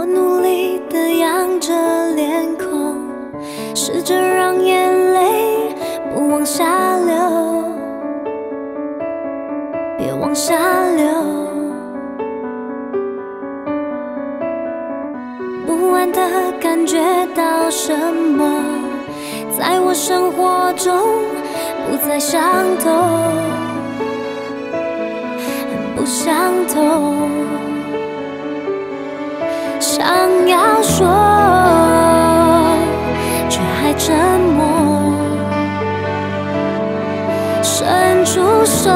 我努力地仰着脸孔试着让眼泪不往下流别往下流。不安的感觉到什么在我生活中不再相同不相同。想要说，却还沉默，伸出手，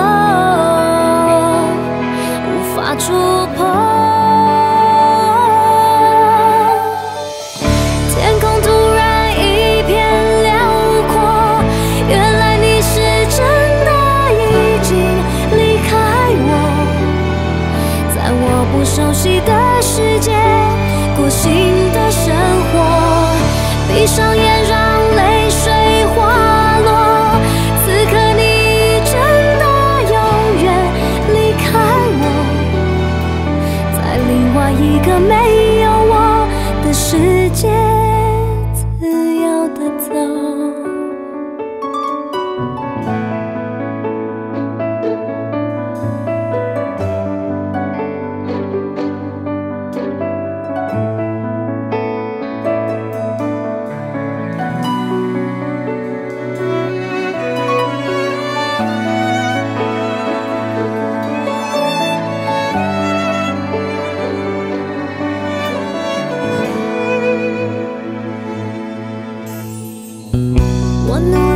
无法触碰。天空突然一片辽阔，原来你是真的已经离开我，在我不熟悉的世界闭上眼让泪水滑落。此刻你真的永远离开我，在另外一个没我努